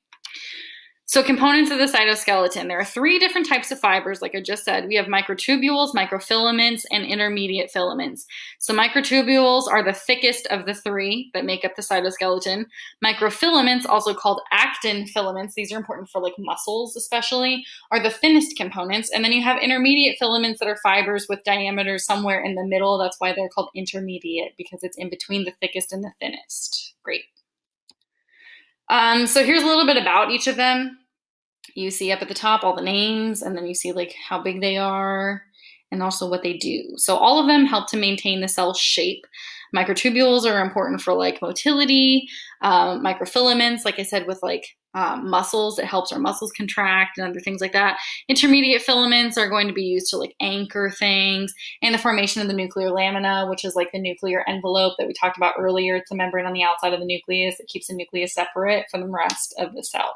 So components of the cytoskeleton, there are three different types of fibers, like I just said. We have microtubules, microfilaments, and intermediate filaments. So microtubules are the thickest of the three that make up the cytoskeleton. Microfilaments, also called actin filaments, these are important for like muscles especially, are the thinnest components. And then you have intermediate filaments that are fibers with diameters somewhere in the middle. That's why they're called intermediate, because it's in between the thickest and the thinnest. Great. Um, so here's a little bit about each of them you see up at the top all the names and then you see like how big they are and also what they do. So all of them help to maintain the cell shape. Microtubules are important for like motility. Um, microfilaments, like I said, with like um, muscles, it helps our muscles contract and other things like that. Intermediate filaments are going to be used to like anchor things and the formation of the nuclear lamina, which is like the nuclear envelope that we talked about earlier. It's a membrane on the outside of the nucleus that keeps the nucleus separate from the rest of the cell.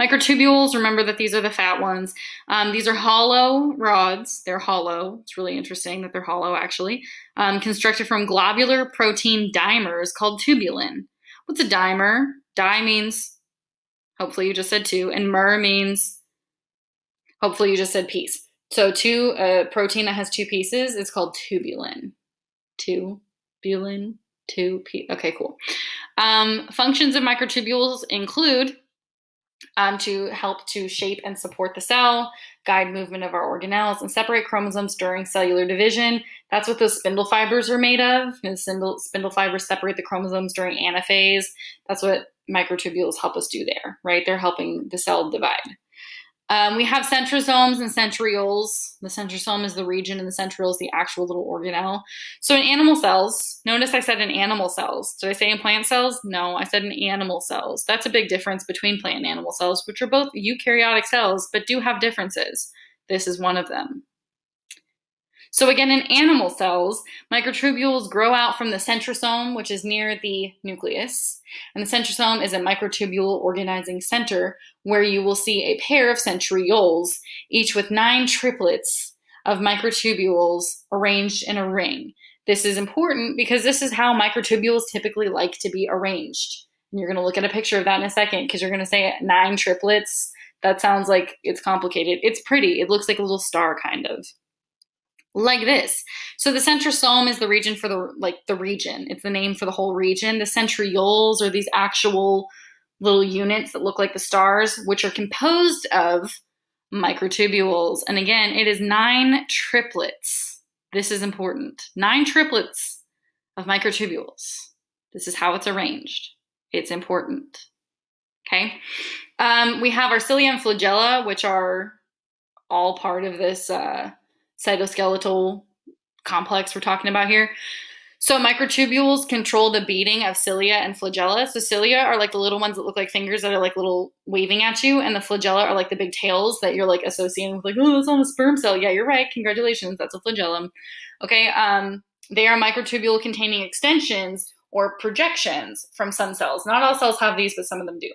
Microtubules, remember that these are the fat ones. Um, these are hollow rods. They're hollow. It's really interesting that they're hollow, actually. Um, constructed from globular protein dimers called tubulin. What's a dimer? Di means, hopefully you just said two, and mer means, hopefully you just said piece. So two, a protein that has two pieces is called tubulin. Tubulin, two, p. Okay, cool. Um, functions of microtubules include um, to help to shape and support the cell, guide movement of our organelles, and separate chromosomes during cellular division. That's what those spindle fibers are made of. And spindle, spindle fibers separate the chromosomes during anaphase. That's what microtubules help us do there, right? They're helping the cell divide. Um, we have centrosomes and centrioles. The centrosome is the region and the centriole is the actual little organelle. So in animal cells, notice I said in animal cells. Did I say in plant cells? No, I said in animal cells. That's a big difference between plant and animal cells, which are both eukaryotic cells, but do have differences. This is one of them. So again, in animal cells, microtubules grow out from the centrosome, which is near the nucleus. And the centrosome is a microtubule organizing center where you will see a pair of centrioles, each with nine triplets of microtubules arranged in a ring. This is important because this is how microtubules typically like to be arranged. And you're going to look at a picture of that in a second because you're going to say nine triplets. That sounds like it's complicated. It's pretty. It looks like a little star, kind of like this. So the centrosome is the region for the like the region. It's the name for the whole region. The centrioles are these actual little units that look like the stars, which are composed of microtubules. And again, it is nine triplets. This is important. Nine triplets of microtubules. This is how it's arranged. It's important. Okay. Um, we have our cilia and flagella, which are all part of this uh, cytoskeletal complex we're talking about here. So microtubules control the beating of cilia and flagella. So cilia are like the little ones that look like fingers that are like little waving at you, and the flagella are like the big tails that you're like associating with like, oh, that's on a sperm cell. Yeah, you're right. Congratulations, that's a flagellum. Okay, um, they are microtubule containing extensions or projections from some cells. Not all cells have these, but some of them do.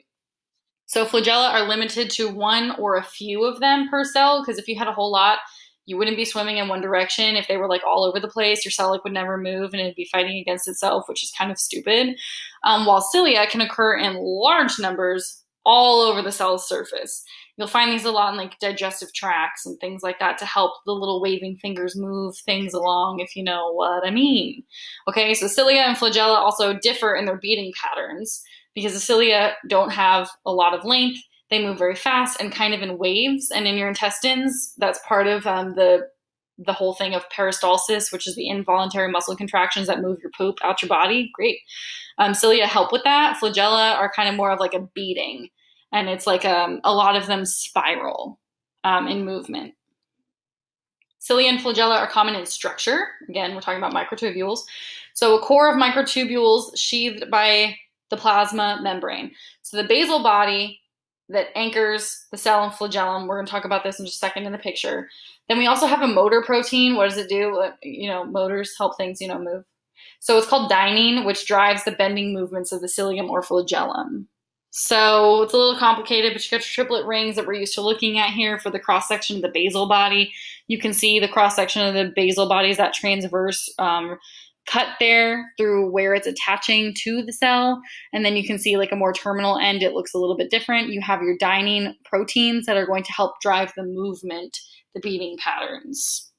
So flagella are limited to one or a few of them per cell, because if you had a whole lot, you wouldn't be swimming in one direction. If they were like all over the place, your cell like would never move and it'd be fighting against itself, which is kind of stupid. Um, while cilia can occur in large numbers all over the cell's surface. You'll find these a lot in like digestive tracts and things like that to help the little waving fingers move things along, if you know what I mean. Okay, so cilia and flagella also differ in their beating patterns because the cilia don't have a lot of length they move very fast and kind of in waves. And in your intestines, that's part of um, the the whole thing of peristalsis, which is the involuntary muscle contractions that move your poop out your body. Great. Um, cilia help with that. Flagella are kind of more of like a beating, and it's like um, a lot of them spiral um, in movement. Cilia and flagella are common in structure. Again, we're talking about microtubules. So a core of microtubules sheathed by the plasma membrane. So the basal body that anchors the cell and flagellum. We're going to talk about this in just a second in the picture. Then we also have a motor protein. What does it do? You know, motors help things, you know, move. So it's called dynein, which drives the bending movements of the cilium or flagellum. So it's a little complicated, but you got your triplet rings that we're used to looking at here for the cross section of the basal body. You can see the cross section of the basal body is that transverse um, cut there through where it's attaching to the cell. And then you can see like a more terminal end, it looks a little bit different. You have your dynein proteins that are going to help drive the movement, the beating patterns.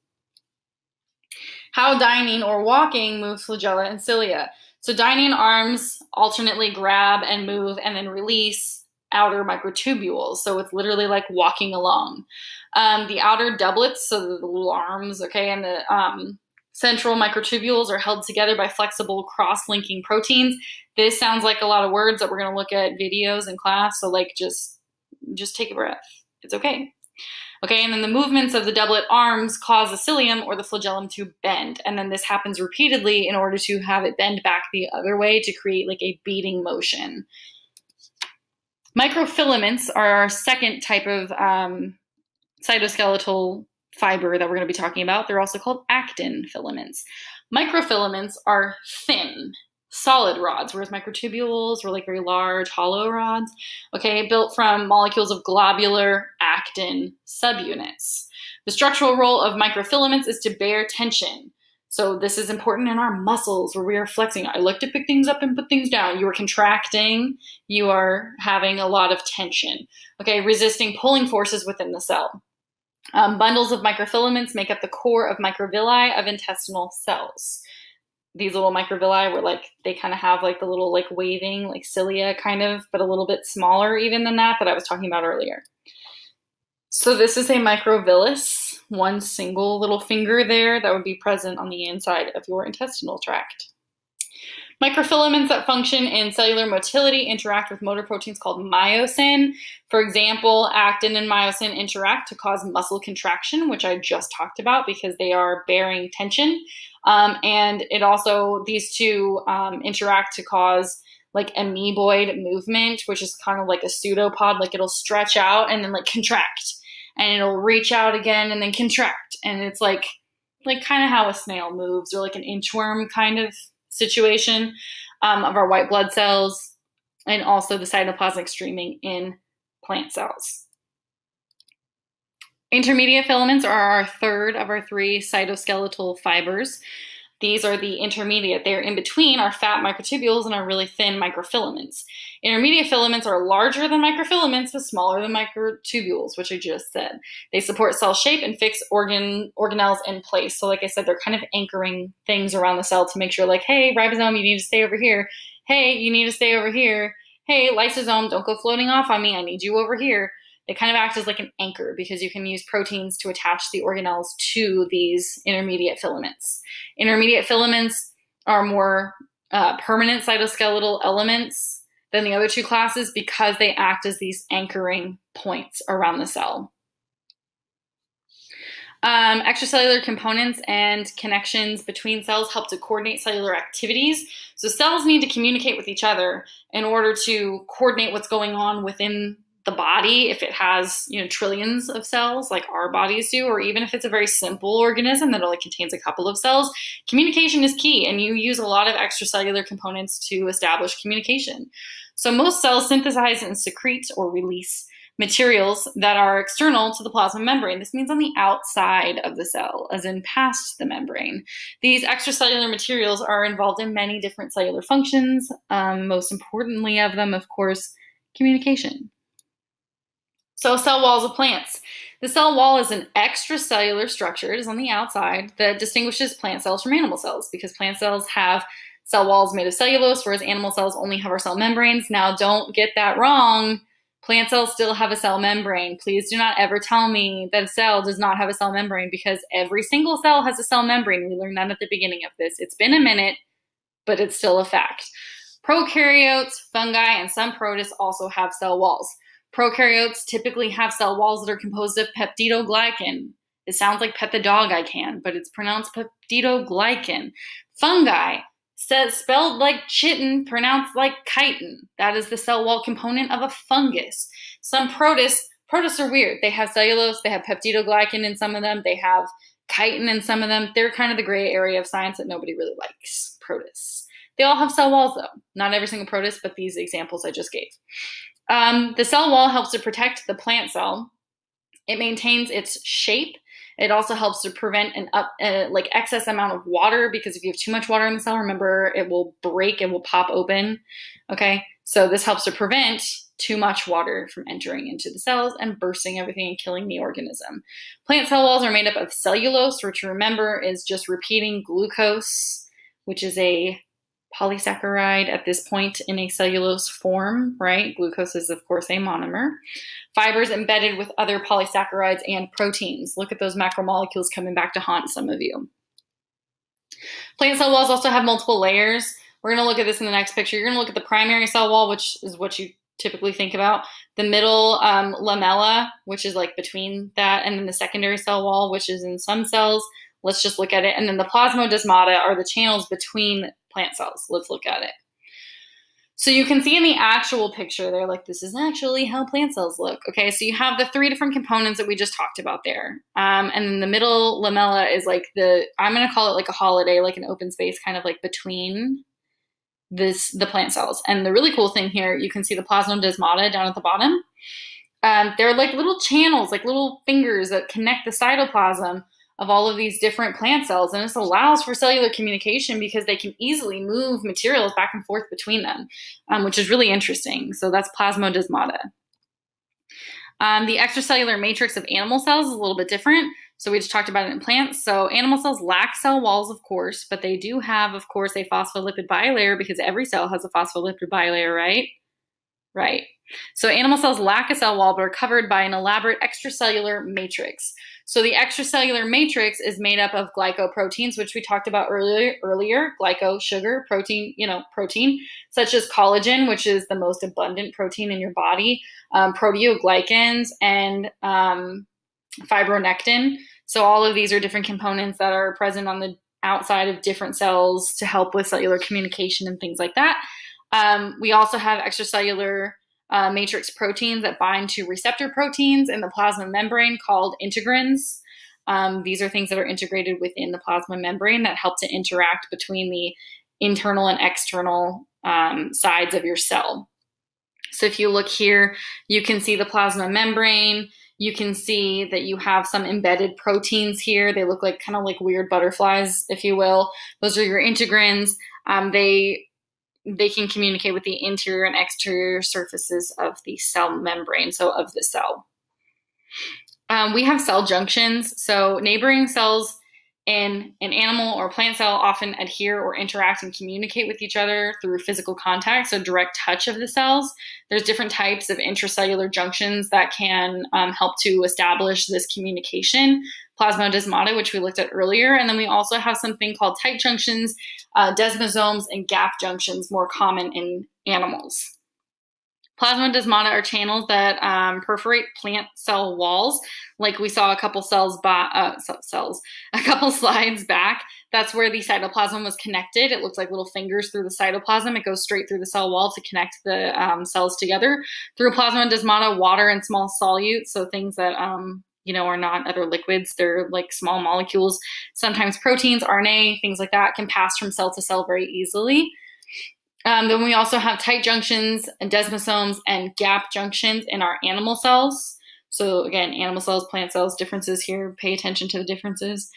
How dynein or walking moves flagella and cilia. So dynein arms alternately grab and move and then release outer microtubules. So it's literally like walking along. Um, the outer doublets, so the little arms, okay, and the um, Central microtubules are held together by flexible cross-linking proteins. This sounds like a lot of words that we're going to look at videos in class, so like just just take a breath. It's okay. Okay, and then the movements of the doublet arms cause the cilium or the flagellum to bend. And then this happens repeatedly in order to have it bend back the other way to create like a beating motion. Microfilaments are our second type of um, cytoskeletal fiber that we're going to be talking about. They're also called actin filaments. Microfilaments are thin, solid rods, whereas microtubules were like very large, hollow rods, okay, built from molecules of globular actin subunits. The structural role of microfilaments is to bear tension. So this is important in our muscles where we are flexing. I like to pick things up and put things down. You are contracting, you are having a lot of tension. Okay, resisting pulling forces within the cell. Um, bundles of microfilaments make up the core of microvilli of intestinal cells. These little microvilli were like, they kind of have like the little like waving, like cilia kind of, but a little bit smaller even than that that I was talking about earlier. So this is a microvillus, one single little finger there that would be present on the inside of your intestinal tract. Microfilaments that function in cellular motility interact with motor proteins called myosin. For example, actin and myosin interact to cause muscle contraction, which I just talked about because they are bearing tension. Um, and it also, these two um, interact to cause like amoeboid movement, which is kind of like a pseudopod, like it'll stretch out and then like [laughs] contract and it'll reach out again and then contract. And it's like, like kind of how a snail moves or like an inchworm kind of situation um, of our white blood cells and also the cytoplasmic streaming in plant cells. Intermediate filaments are our third of our three cytoskeletal fibers. These are the intermediate. They're in between our fat microtubules and our really thin microfilaments. Intermediate filaments are larger than microfilaments but smaller than microtubules, which I just said. They support cell shape and fix organ organelles in place. So like I said, they're kind of anchoring things around the cell to make sure like, hey, ribosome, you need to stay over here. Hey, you need to stay over here. Hey, lysosome, don't go floating off on me. I need you over here they kind of act as like an anchor because you can use proteins to attach the organelles to these intermediate filaments. Intermediate filaments are more uh, permanent cytoskeletal elements than the other two classes because they act as these anchoring points around the cell. Um, extracellular components and connections between cells help to coordinate cellular activities. So cells need to communicate with each other in order to coordinate what's going on within the body if it has you know trillions of cells like our bodies do or even if it's a very simple organism that only contains a couple of cells communication is key and you use a lot of extracellular components to establish communication so most cells synthesize and secrete or release materials that are external to the plasma membrane. This means on the outside of the cell, as in past the membrane. These extracellular materials are involved in many different cellular functions, um, most importantly of them, of course, communication. So cell walls of plants. The cell wall is an extracellular structure, it is on the outside, that distinguishes plant cells from animal cells because plant cells have cell walls made of cellulose, whereas animal cells only have our cell membranes. Now, don't get that wrong. Plant cells still have a cell membrane. Please do not ever tell me that a cell does not have a cell membrane because every single cell has a cell membrane. We learned that at the beginning of this. It's been a minute, but it's still a fact. Prokaryotes, fungi, and some protists also have cell walls. Prokaryotes typically have cell walls that are composed of peptidoglycan. It sounds like pet the dog I can, but it's pronounced peptidoglycan. Fungi says spelled like chitin, pronounced like chitin. That is the cell wall component of a fungus. Some protists, protists are weird. They have cellulose, they have peptidoglycan in some of them, they have chitin in some of them. They're kind of the gray area of science that nobody really likes. Protists. They all have cell walls though. Not every single protist, but these examples I just gave. Um, the cell wall helps to protect the plant cell. It maintains its shape. It also helps to prevent an up uh, like excess amount of water because if you have too much water in the cell, remember it will break, it will pop open. Okay, so this helps to prevent too much water from entering into the cells and bursting everything and killing the organism. Plant cell walls are made up of cellulose, which remember is just repeating glucose, which is a polysaccharide at this point in a cellulose form, right? Glucose is, of course, a monomer. Fibers embedded with other polysaccharides and proteins. Look at those macromolecules coming back to haunt some of you. Plant cell walls also have multiple layers. We're going to look at this in the next picture. You're going to look at the primary cell wall, which is what you typically think about. The middle um, lamella, which is like between that, and then the secondary cell wall, which is in some cells. Let's just look at it. And then the plasmodesmata are the channels between plant cells. Let's look at it. So you can see in the actual picture there, like this is actually how plant cells look. Okay, so you have the three different components that we just talked about there. Um, and then the middle lamella is like the, I'm gonna call it like a holiday, like an open space kind of like between this the plant cells. And the really cool thing here, you can see the plasmodesmata down at the bottom. Um, they're like little channels, like little fingers that connect the cytoplasm of all of these different plant cells. And this allows for cellular communication because they can easily move materials back and forth between them, um, which is really interesting. So that's plasmodesmata. Um, the extracellular matrix of animal cells is a little bit different. So we just talked about it in plants. So animal cells lack cell walls, of course, but they do have, of course, a phospholipid bilayer because every cell has a phospholipid bilayer, right? Right. So animal cells lack a cell wall but are covered by an elaborate extracellular matrix. So the extracellular matrix is made up of glycoproteins, which we talked about earlier. Earlier, glyco, sugar, protein, you know, protein, such as collagen, which is the most abundant protein in your body, um, proteoglycans, and um, fibronectin. So all of these are different components that are present on the outside of different cells to help with cellular communication and things like that. Um, we also have extracellular uh, matrix proteins that bind to receptor proteins in the plasma membrane called integrins. Um, these are things that are integrated within the plasma membrane that help to interact between the internal and external um, sides of your cell. So if you look here, you can see the plasma membrane. You can see that you have some embedded proteins here. They look like kind of like weird butterflies, if you will. Those are your integrins. Um, they they can communicate with the interior and exterior surfaces of the cell membrane, so of the cell. Um, we have cell junctions. So neighboring cells in an animal or plant cell often adhere or interact and communicate with each other through physical contact, so direct touch of the cells. There's different types of intracellular junctions that can um, help to establish this communication. Plasmodesmata, which we looked at earlier, and then we also have something called tight junctions, uh, desmosomes, and gap junctions, more common in animals. Plasmodesmata are channels that um, perforate plant cell walls, like we saw a couple cells by, uh, cells, [laughs] a couple slides back. That's where the cytoplasm was connected. It looks like little fingers through the cytoplasm. It goes straight through the cell wall to connect the um, cells together. Through plasmodesmata, water and small solutes, so things that um, you know, are not other liquids. They're like small molecules. Sometimes proteins, RNA, things like that can pass from cell to cell very easily. Um, then we also have tight junctions and desmosomes and gap junctions in our animal cells. So again, animal cells, plant cells, differences here. Pay attention to the differences.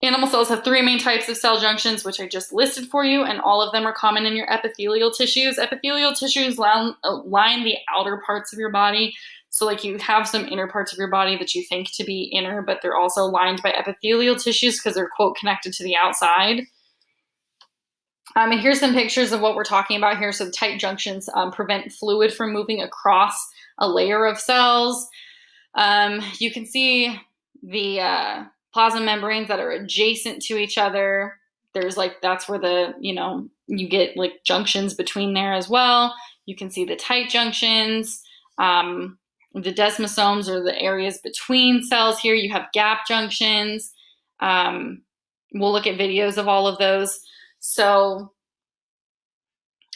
Animal cells have three main types of cell junctions, which I just listed for you, and all of them are common in your epithelial tissues. Epithelial tissues line, line the outer parts of your body. So, like, you have some inner parts of your body that you think to be inner, but they're also lined by epithelial tissues because they're, quote, connected to the outside. Um, and here's some pictures of what we're talking about here. So tight junctions um, prevent fluid from moving across a layer of cells. Um, you can see the uh, plasma membranes that are adjacent to each other. There's like, that's where the, you know, you get like junctions between there as well. You can see the tight junctions. Um, the desmosomes are the areas between cells here. You have gap junctions. Um, we'll look at videos of all of those. So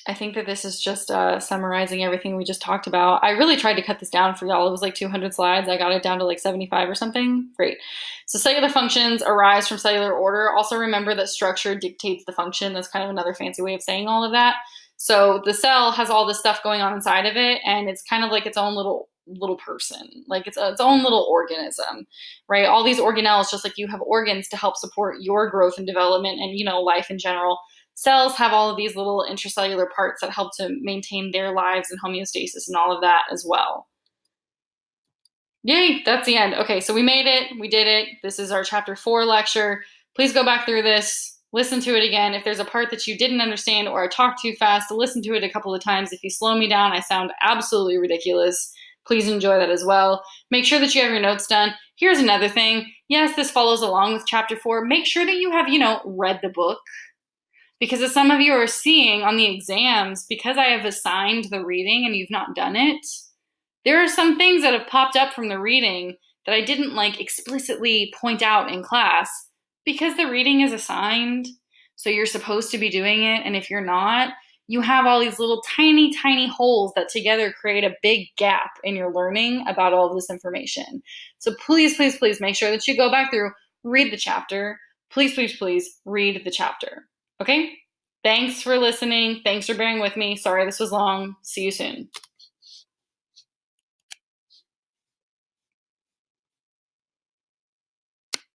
I think that this is just uh, summarizing everything we just talked about. I really tried to cut this down for y'all. It was like 200 slides. I got it down to like 75 or something. Great. So cellular functions arise from cellular order. Also remember that structure dictates the function. That's kind of another fancy way of saying all of that. So the cell has all this stuff going on inside of it, and it's kind of like its own little little person. Like it's a, its own little organism right? All these organelles just like you have organs to help support your growth and development and you know life in general. Cells have all of these little intracellular parts that help to maintain their lives and homeostasis and all of that as well. Yay that's the end. Okay so we made it. We did it. This is our chapter four lecture. Please go back through this. Listen to it again. If there's a part that you didn't understand or i talked too fast listen to it a couple of times. If you slow me down i sound absolutely ridiculous Please enjoy that as well. Make sure that you have your notes done. Here's another thing. Yes, this follows along with chapter four. Make sure that you have, you know, read the book. Because as some of you are seeing on the exams, because I have assigned the reading and you've not done it, there are some things that have popped up from the reading that I didn't like explicitly point out in class because the reading is assigned. So you're supposed to be doing it. And if you're not, you have all these little tiny, tiny holes that together create a big gap in your learning about all this information. So please, please, please make sure that you go back through, read the chapter. Please, please, please read the chapter. Okay? Thanks for listening. Thanks for bearing with me. Sorry this was long. See you soon.